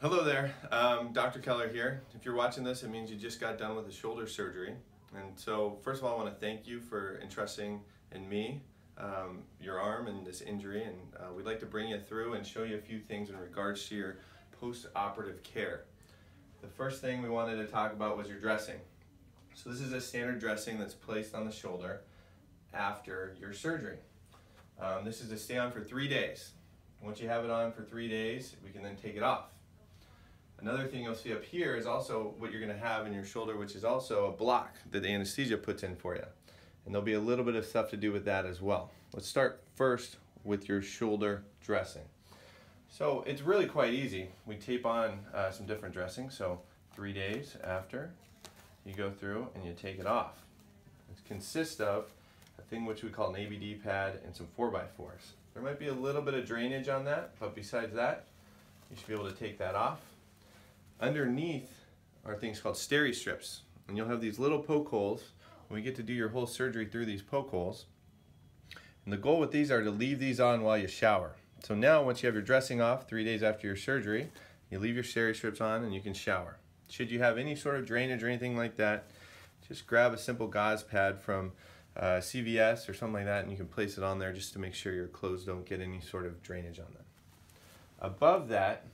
Hello there, um, Dr. Keller here. If you're watching this, it means you just got done with a shoulder surgery. And so, first of all, I want to thank you for entrusting in me um, your arm and this injury. And uh, we'd like to bring you through and show you a few things in regards to your post-operative care. The first thing we wanted to talk about was your dressing. So this is a standard dressing that's placed on the shoulder after your surgery. Um, this is to stay on for three days. Once you have it on for three days, we can then take it off. Another thing you'll see up here is also what you're going to have in your shoulder, which is also a block that the anesthesia puts in for you. And there'll be a little bit of stuff to do with that as well. Let's start first with your shoulder dressing. So it's really quite easy. We tape on uh, some different dressings. So three days after, you go through and you take it off. It consists of a thing which we call an ABD pad and some 4x4s. There might be a little bit of drainage on that, but besides that, you should be able to take that off Underneath are things called steri strips. And you'll have these little poke holes. We get to do your whole surgery through these poke holes. And the goal with these are to leave these on while you shower. So now once you have your dressing off three days after your surgery, you leave your steri strips on and you can shower. Should you have any sort of drainage or anything like that, just grab a simple gauze pad from uh, CVS or something like that and you can place it on there just to make sure your clothes don't get any sort of drainage on them. Above that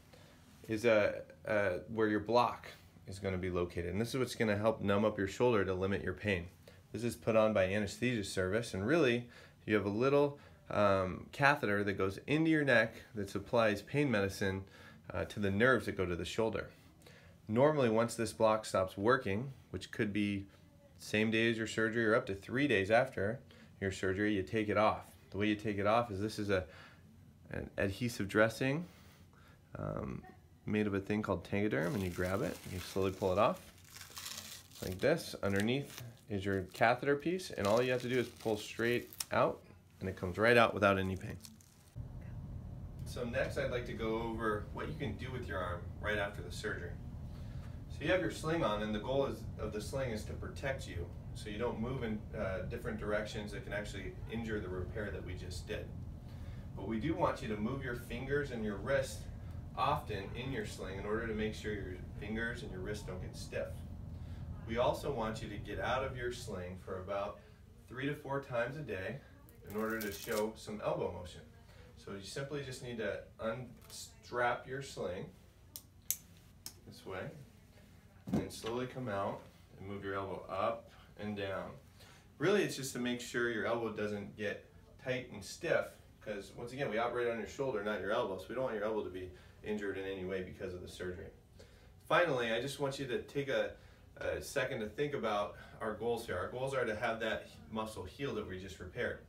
is a, a where your block is going to be located. And this is what's going to help numb up your shoulder to limit your pain. This is put on by anesthesia service, and really, you have a little um, catheter that goes into your neck that supplies pain medicine uh, to the nerves that go to the shoulder. Normally, once this block stops working, which could be same day as your surgery or up to three days after your surgery, you take it off. The way you take it off is this is a an adhesive dressing. Um, made of a thing called Tegaderm and you grab it, you slowly pull it off like this. Underneath is your catheter piece and all you have to do is pull straight out and it comes right out without any pain. So next I'd like to go over what you can do with your arm right after the surgery. So you have your sling on and the goal is, of the sling is to protect you so you don't move in uh, different directions that can actually injure the repair that we just did. But we do want you to move your fingers and your wrist often in your sling in order to make sure your fingers and your wrists don't get stiff. We also want you to get out of your sling for about three to four times a day in order to show some elbow motion. So you simply just need to unstrap your sling this way and slowly come out and move your elbow up and down. Really it's just to make sure your elbow doesn't get tight and stiff because once again we operate on your shoulder not your elbow so we don't want your elbow to be injured in any way because of the surgery. Finally, I just want you to take a, a second to think about our goals here. Our goals are to have that muscle heal that we just repaired.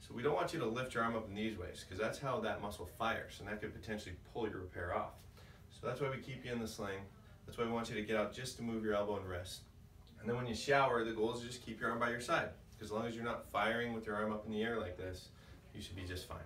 So we don't want you to lift your arm up in these ways because that's how that muscle fires and that could potentially pull your repair off. So that's why we keep you in the sling. That's why we want you to get out just to move your elbow and wrist. And then when you shower, the goal is just keep your arm by your side. Because as long as you're not firing with your arm up in the air like this, you should be just fine.